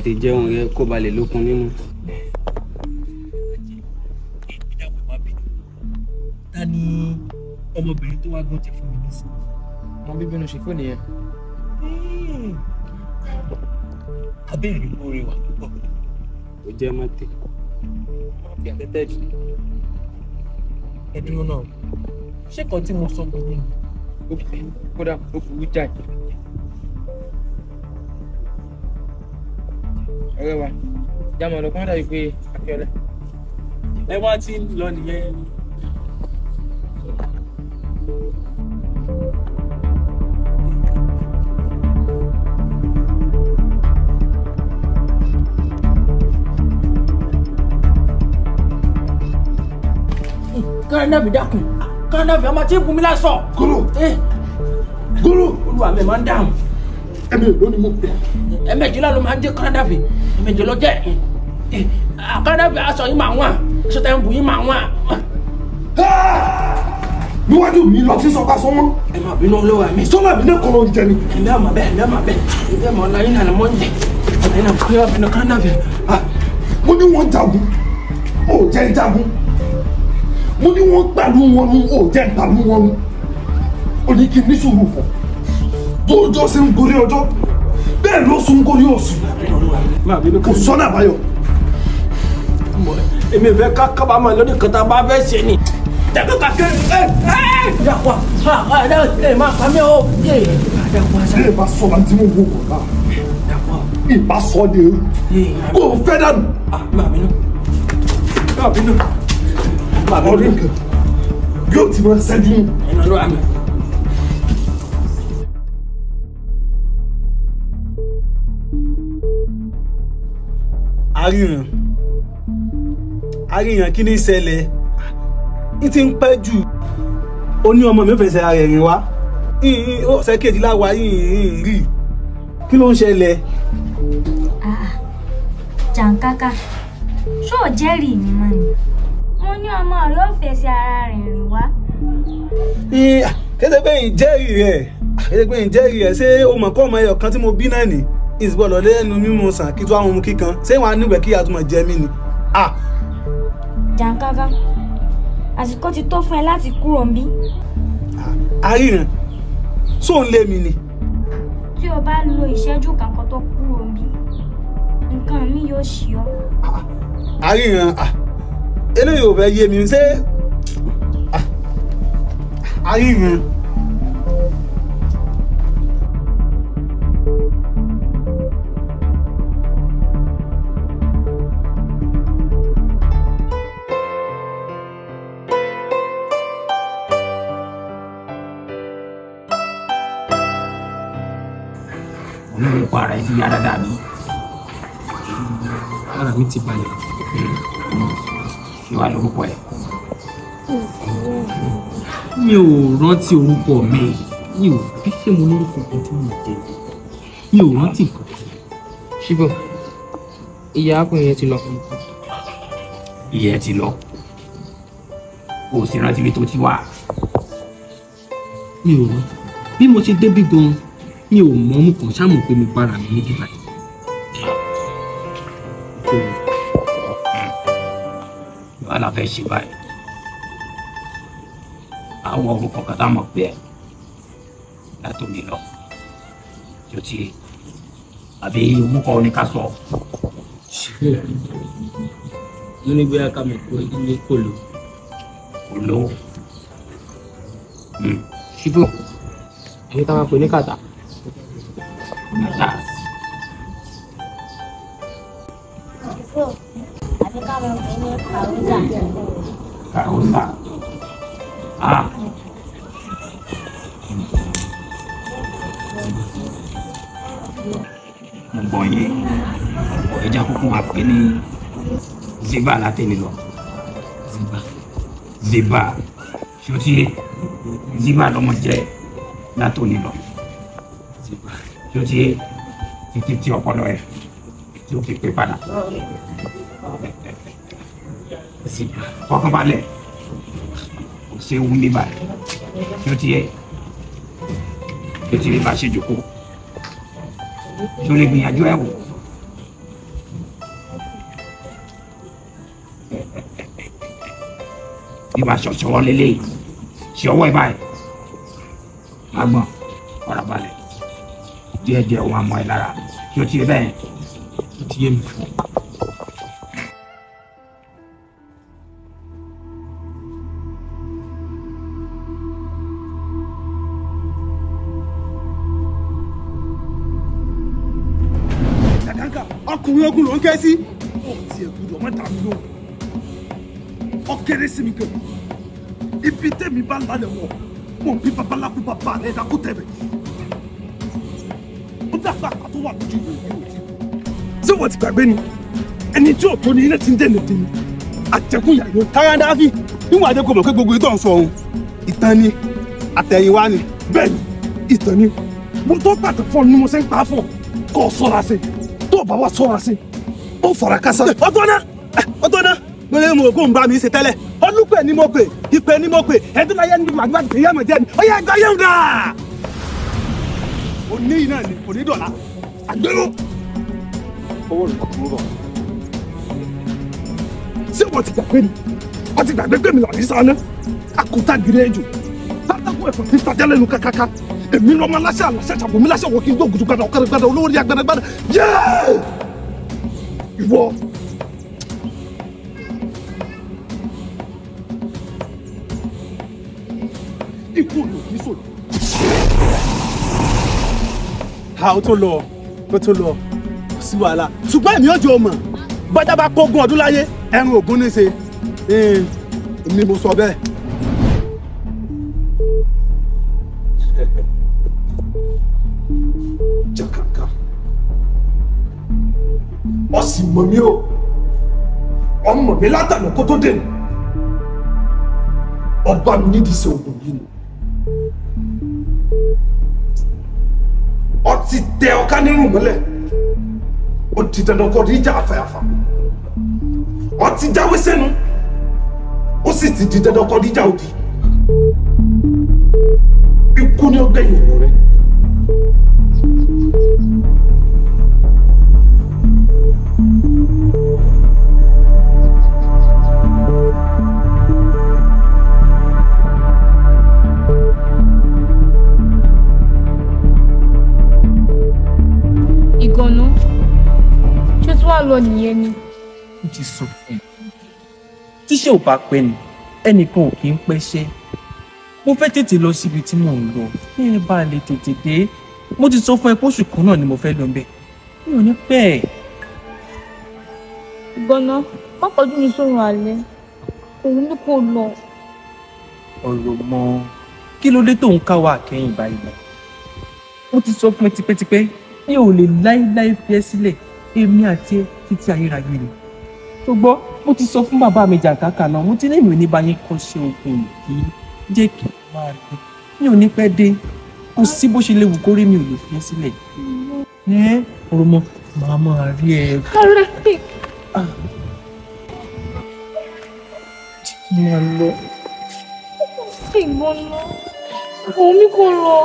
tètè jẹun rẹ kó ba lè lókun nínú. ta ni ọmọbìnrin tó wá gbọ́n ti fún mi nísìnyí. wọn bíbí inú ṣèfò nìyẹn. abẹ́rẹ́ lóore wà púpọ̀. ó jẹ́ mọ́tẹ́. fi àtẹ́tẹ́ jù. ẹ dúró náà ṣé kan tí mo sọ fún yín ó kú kódà ó kú jáì. Ọ̀rẹ́ wa jámọ̀ ọ̀dọ̀ kan dàbí pé akẹ́rẹ́. ẹ wá tí ń lọ nìyẹn. kárẹ́nàbì dákun kárẹ́nàbì ọmọ tí ń bùnmi lásọ. Kúrò. gúrú olúwa mi máa ń dáhùn. ẹ̀mí ló ni mo pè é. ẹ̀mẹ̀jì náà ló máa ń jẹ́ kárẹ́nàbì ẹ̀mẹ̀jì ló jẹ́ kárẹ́nàbì aṣọ yìí máa wọ̀n aṣọ tẹ̀ ń bù yìí máa wọ̀n. níwájú mi lọ sí sọpá sọmọ. ẹ má bínú olówó mi. sọlá mi náà kọ́ ló ń jẹ ni. ẹ̀mí àmọ̀ bẹ́ẹ̀ ẹ̀mí àmọ̀ bẹ́ẹ̀ ẹ̀mí àmọ̀ ọ̀la yín nàlẹ́ mọ́ ń jẹ ẹ̀mí náà kí wọ́n bínú kárẹ́nàbì. mo ní wọ́n jagun ó jẹ́ jagun mo ní wọ́n gbàlú wọn nu ó jẹ́ gbàlú wọn nu ó ní sùúrù fún bó ọjọ́ ṣe ń gorí ọjọ́ bẹ́ẹ̀ ló sún gorí oṣù kò sọ́nà àbáyọ. èmi fẹ́ ká kábàámọ̀ lórí kan tá a bá fẹ́ ṣe ni. dàgbà kàkẹ́ ẹ ẹ dàpọ̀ ẹ ẹ ẹ máa pa mí o. dàpọ̀ ṣé ìbá sọ la tí mo wò wọ̀ náà ìbá sọ de rú kò fẹ́ dànù. má bínú má bínú. ọdún kan yóò ti máa ṣẹ́jú. ẹnu ló wà àríyàn. Àríyàn kí ni ìṣẹ̀lẹ̀? Ní ti ń pẹ́ jù. Ó ní ọmọ mi fẹsẹ̀ ara ẹ̀rìn wá. Ọ̀sẹ̀ kejì láwa yìnyín rí. Kí ló ń ṣẹlẹ̀. jàǹkákà ṣó ò jẹ́rìí mi mọ́ ni? Mo ní ọmọ rẹ̀ ò fẹsẹ̀ ara rẹ̀ rìn wá. kéde pé ìjẹ́rìí rẹ̀? Pé ìjẹ́rìí rẹ̀? Ṣé o mọ̀ kọ́ ọmọ ẹyọ kan tí mo bí náà ní ìsìbọ̀lọ̀ lẹ́nu mímú sàn kí tó àwọn ohun kíkan ṣé wọn á níbẹ̀ kí àtúmọ̀ jẹ mí ni. jàǹkákà àsìkò ti tó fún ẹ láti kúrò ń bí. àríyàn sóun lé mi ni. tí o bá lo ìṣẹ́jú kankan tó kúrò ń bí nǹkan mi yóò ṣí ọ. àríyàn eléyìí ò fẹ́ yé mi ṣé àríyàn. Olórí pa ara ẹ ti yá dáadáa mi. ara mi ti balẹ̀. kí wàá lórúkọ ẹ. mi ò rántí orúkọ mi mi ò bí ṣe mo lórúkọ kan tí mo jẹ mi ò rántí nǹkan. ṣíbò ìyá akùnrin yẹn ti lọ. ti lọ o sì rántí ibi tó ti wà. mi ò rántí bí mo ṣe débí gan mi ò mọ ọmú kan ṣáà mọ̀ pé mo bára mi níbi báyìí. la fẹ́ ṣe báyìí. àwọn orúkọ kan tá a mọ̀ pé ẹ látòmí lọ tí ó ti àbí orúkọ oníkásọ. mo ní bóyá ká mọ̀ pé ilé kò lò. kò lò ṣíbò èyí táwọn pè ní kàtà. Kàrúzà. ah mo gbọ́ yín ẹja kúkú máa pè ní ziba látẹ̀lé lọ. ziba ziba ṣọtí ziba lọmọ jẹ látòní lọ. Ziba ṣọtí títí tí ọpọlọ ẹ tí ó fi pé padà. ziba fọkànbalẹ̀ ṣe wú mi báyìí tí ó ti yẹ tí ó ti rí bá ṣe jòkó tí ó lè gbìyànjú ẹ̀ wò. wàá ṣọ̀ṣọ́ lélẹ́yìí ṣe ọwọ́ ẹ̀ báyìí. Má díẹ̀ díẹ̀ wọn mọ ẹ lára tí ó ti rí bẹ́ẹ̀ ó ti yé mi. kàkàkà ọkùnrin ogun ló ń ké sí. ó tiẹ̀ gbúdọ̀ má dàbí lóhùn. ọ kéré sí mi gan. ibi tẹ́mi bá lálẹ́ wọ̀ mọ̀ bí babaláku bàbá rẹ̀ dákú tẹ̀bẹ̀. Dàgbà àtó wà lójú ìwé yìí ò tí. ṣé wọ́n ti gbàgbé ni ẹni tí ò tó ní ilé ti ń dẹ̀nà dé ni àjẹkùn yà yóò. kárandáfì níwọ̀n adé kò mọ̀ pé gbogbo ìtàn sọ ohun ìtàn ni àtẹ̀yìnwá ni. bẹ́ẹ̀ni ìtàn ni mo tó pàtó fún ọ ni mo ṣe ń pa á fún ọ kó o sọ́ra sí tó o bá wa sọ́ra sí ó fara kásá. ọtọ́ náà ọtọ́ náà gbọ́dọ̀ mo kó n bá mi ṣe tẹ́lẹ̀ ọlùpẹ̀ ni mo pè ìpè ni mo pè ẹ̀dúnláyé ni màgbà tèyí àmọ̀ jẹ́ ni. Òní yìí náà ni kò ní dọ̀la àgbẹ̀rù. owó rẹ̀ kò rọ̀. ṣé wọ́n ti gbàgbé ni wọ́n ti gbàgbé pé mi lọ ní sáná àkútà gírí ẹ̀jù pátákó ẹ̀fọ́ ti tajà lẹ́nu kákáká èmi lọ́mọ aláṣẹ aláṣẹ ṣàbùmí láṣẹ wọ kí n gbógun gbàdá ọ̀kadà gbàdá olówó rí agbadagbada yéé ìwọ. A ó tó lọ ó tó lọ kò sí wàhálà. Ṣùgbọ́n èmi ò jẹ́ ọmọ. Bọ́jà bá kógun ọdún láyé ẹrun ògún ní ṣe. Èmi mo sọ bẹ́ẹ̀. jàkàkà ọ sì mọ̀ mí o. Ọmọ mi látànà kó tó dé. Ọba mi nídìí sí oògùn yìí ni ọtí tẹ ọká nínú mọ́lẹ̀. Ó di dandan kọ́ ní ìjà àfẹ́àfà ọtí jáwé sẹ́nu. Ó sì ti di dandan kọ́ ní ìjà òdì. Ikú ni ó gbẹ̀yìn òwò rẹ̀. Ìgànnà ṣé tí wàá lọ nìyẹn ni. ó ti sọ fún ẹ. Tíṣẹ́ ò bá pẹ́ ni ẹnìkan ò kì í pẹ́ mo fẹ́ tètè lọ síbi tí mò ń lọ. Kí ẹ bá lè tètè dé. Mo ti sọ fún ẹ pósù kan náà ni mo fẹ́ lọ bẹ̀. Mi ò ní pẹ́. Ẹ̀. ìgànnà má kọjú mi sórun alẹ́. Òun ní kò lọ. ọ̀rọ̀ mọ́. Kí ló dé tó ń káwọ́ àkẹ́yìn báyìí? Mo ti sọ fún ẹ tipẹ́tipẹ́ mi ò lè láéláé fi ẹ́ sílẹ̀. Èmi àti ẹ títí ayérayé ni. Ṣùgbọ́n mo ti sọ fún bàbá mi jàǹkàkà náà. Mo ti ní èmi ò ní bá yín kọ́ ṣe oògùn yìí. Jẹ́ kí n máa lọ mi ò ní pẹ́ dé. Kò sí bó ṣe léwu kórè mi ò lè fi ẹ́ sílẹ̀. Ẹ ọ̀rọ̀ mọ́ màá máa rí ẹ. kárẹ́ máa lọ. ìgànnà òun ní kò lọ.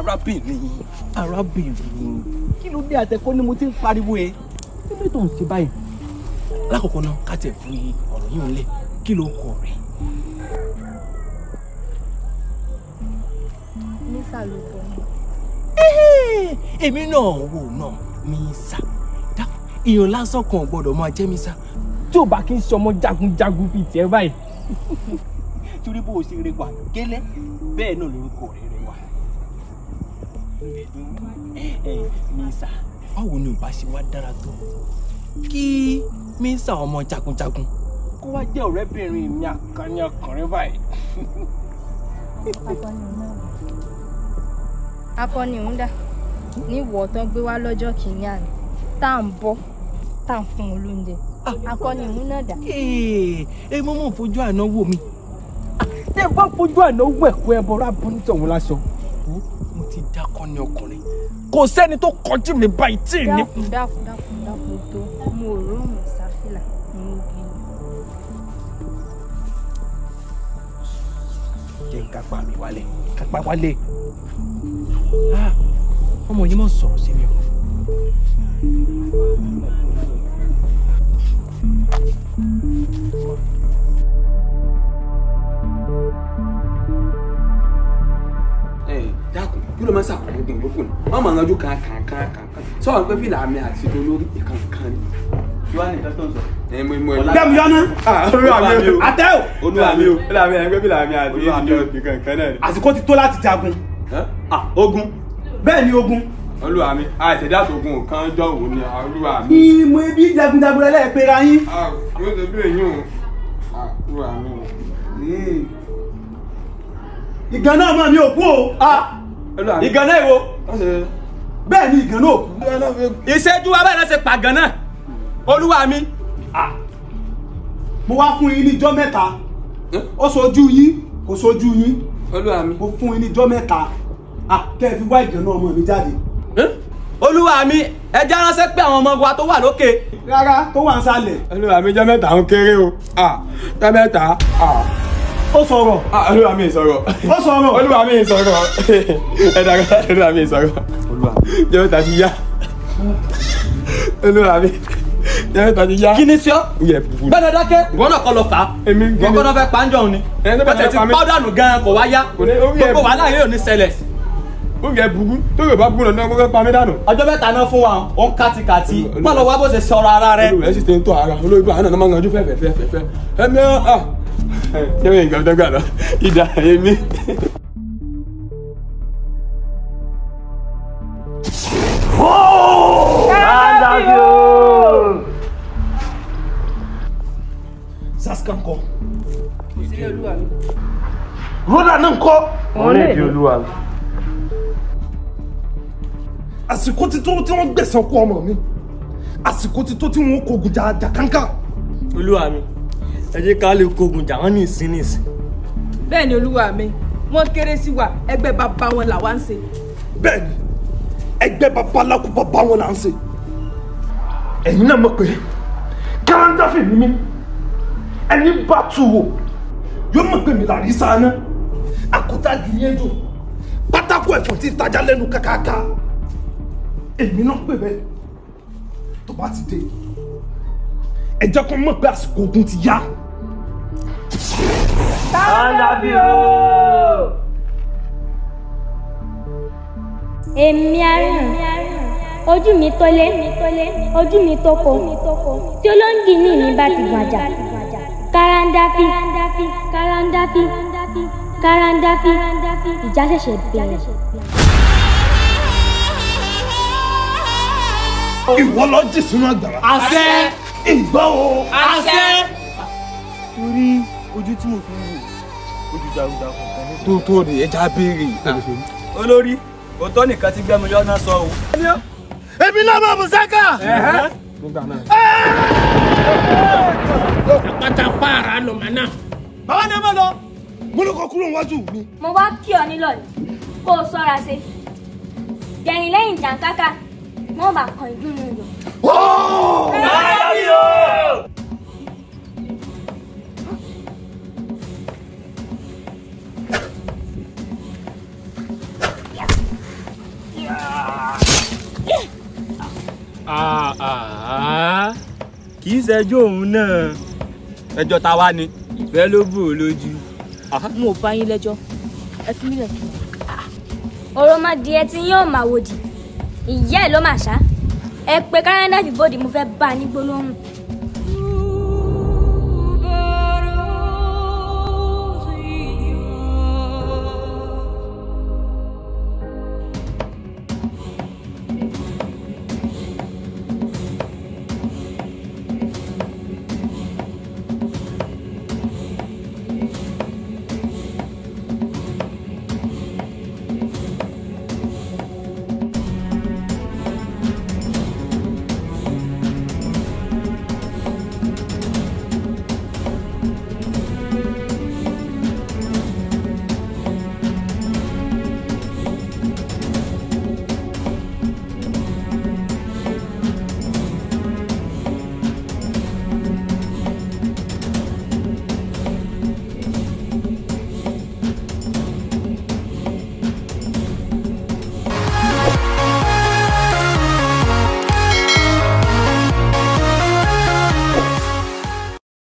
Arábìnrin. Arábìnrin. Kí ló dé àtẹkọ ni mo ti ń pariwo ẹ? Kí ló tó ń ṣe báyìí? Lákòókò náà ká tẹ̀ fún ọ̀rọ̀ yìí ńlẹ̀ kí ló kọ rẹ̀. nísà ló kọ mi. èmi náà wò náà mi sà dákun èèyàn lásán kan gbọdọ̀ máa jẹ́ mi sà tí ò bá kí n ṣọmọ jagunjagun bíi tiẹ̀ báyìí. Torí bó o ṣe rẹwà gẹ́lẹ́ bẹ́ẹ̀ náà lórúkọ rẹ̀ rẹwà mísà báwo ni ò bá ṣe wá dára tó kí mísà ọmọ jagunjagun kó wá jẹ́ ọ̀rẹ́bìnrin mi àkànní ọkùnrin báyìí. akọni òun dà ní ìwọ tán gbé wá lọ́jọ́ kìíní àná tá à ń bọ́ tá à ń fún un lóúnjẹ akọni òun náà dà. ẹ mọ́ mọ́ fojú àná wò mí tẹ́ ẹ bá fojú àná wò ẹ̀kọ́ ẹ bọ́ra bọ́ nítorí láṣọ. Ti dákọ́ ní ọkùnrin kò sẹ́ni tó kọjú mi báyìí tí ì ní. dákun dákun dákun dákun tó mo róòmù sáfìlà nínú mi. jẹ́ kápá mi wálé kápá wálé Ah, ọmọ yìí mọ̀ sọ̀rọ̀ sí mi o. ẹ kí ló máa sàkóso dùn lókun ni wọn máa ń ranjú kan kan kan kan kan sọ̀rọ̀ pé fìlà mi àti olórí ìkan kan ni. Tiwa ni ìtọ́jú sọ. ẹ mo mo Dẹ́mu yọ́nà. olúwa mi o Àtẹ o. olúwa mi o fìlà mi ẹgbẹ́ fìlà mi àti Olúwa mi o. ìkan kan náà ni. Àsìkò ti tó láti jagun. Ah, Ogun. Bẹ́ẹ̀ ni ogun. olúwa mi àìsèdá àtògùn kan jọ òun ni olúwa mi. Ìmọ̀ ibi jagunjagun ẹlẹ́ẹ̀pẹ̀ra yín. ah yóò ṣe bí èyí o ah olúwa mi o. Ìgàn náà mọ̀ mi ò kú o. olúwa mi. Ìgàn náà èwo. Bẹ́ẹ̀ ni ìgàn náà ò kú. ìṣẹ́jú wa bẹ́ẹ̀ náà ṣe pàgán náà olúwa mi. Mo wá fún yín ní ijọ́ mẹ́ta. Ó sojú yín, kò sojú yín. olúwa mi. Mo fún yín ní ijọ́ mẹ́ta. Ah, Kẹ́ ẹ fi wá ìgàn náà ọmọ mi jáde. olúwa mi ẹ já ránṣẹ́ pé àwọn ọmọ wa tó wà lókè. Rárá, tó wà ń sálẹ̀. olúwa mi jẹ́ mẹ́ta ń kéré o ah jẹ́ mẹ́ta ah Ó sọ̀rọ̀. ah olúwa mi sọ̀rọ̀. Ó sọ̀rọ̀. olúwa mi sọ̀rọ̀ ẹ dàgbà olúwa mi sọ̀rọ̀ olúwa jẹ́ mẹ́ta ti yá olúwa mi jẹ́ mẹ́ta ti yá. kí ni sí ọ. yẹ pupu. bẹ́ẹ̀ dákẹ́ ìwọ náà kọ́ lọ fà á. èmi ń ìwọ kọ́ náà fẹ́ pàǹjọ́ ni. Ẹni tó bá bẹ́ẹ̀ ti fẹ́ pa mí. pọ́ dànù gan-an kò wá yá. Gbogbo wàhálà yóò ní ṣẹlẹ̀. yẹ pupu tó yóò bá pupu lọ náà mo fẹ́ pa mí dànù. ọjọ́ mẹ́ta náà fún wa ó ń kàtìkàtì má lọ wá bó ṣe sọ̀rọ̀ ara rẹ. olùwẹ̀ sì ti ń tọ́ ara olórí bá àná máa ń yanjú fẹ́fẹ́ fẹ́fẹ́ fẹ́ ẹ̀mí ah yẹ́n mi nǹkan tó gbà lọ ìdá èmi. Saskia ńkọ́. Rhoda náà ńkọ́. Wọ́n lè di olúwa. àsìkò ti tó tí wọ́n gbẹ̀sán kú ọmọ mi àsìkò ti tó tí wọ́n kógun jà jàkánkà. olúwa mi ẹ jẹ́ ká lè kogun jà wọ́n ní ìsín ní ìsín. bẹ́ẹ̀ ni olúwa mi wọ́n kéré sí wa ẹgbẹ́ bàbá wọn làwa ń ṣe. bẹ́ẹ̀ni ẹgbẹ́ babaláku bàbá wọn là ń ṣe. ẹ̀yin náà mọ̀ pé káràndáfì ni mí ẹni bá tu wò yóò mọ̀ pé mi là rí sáná àkútà gìyànjú pátákó ẹ̀fọ́ tí ìtajà lẹ́nu kákáká èmi náà pè bẹ́ẹ̀ tó bá ti dé ẹ jẹ́ kó mọ̀ pé àsìkò ogun ti yá. Èmi àrùn ojú mi tó lé. Ojú mi tó ko tí olóńgì ní mi bá ti gbàjà. Kàràǹdàfì kàràǹdàfì kàràǹdàfì ìjà ṣẹ̀ṣẹ̀ bẹ̀rẹ̀. ìwọ lọ jì sínú àgbàrá. àṣẹ. Ìgbọ́ o. àṣẹ. torí ojú tí mo fi ń wò ojú jagunjagun kan ní. tó tó de ẹja béèrè. olórí òótọ́ nìkan ti gbẹ́mi lọ́nà sọ o. èmi náà máa mú sáká. nígbà náà. pátápá ara ló máa ná. bàbá ni ẹ máa lọ mo ló kọ kúrò níwájú mi. mo wá kí ọ nílò ni kó o ṣọ́ra ṣe jẹ̀yìn lẹ́yìn jàǹkákà wọ́n bá kan ìdúnnú yọ. Kì í ṣẹjọ́ òun náà ẹjọ́ ta wá ni ìfẹ́ ló bù ó lójú. n ò bá yín lẹ́jọ́ ẹ fi mí lẹ̀ kí n. òròmọdìẹ tí yóò máa wòdì ìyá ẹ ló máa ṣá ẹ pé káràndà fìbòdì mo fẹ́ bá a ní gbólóhùn.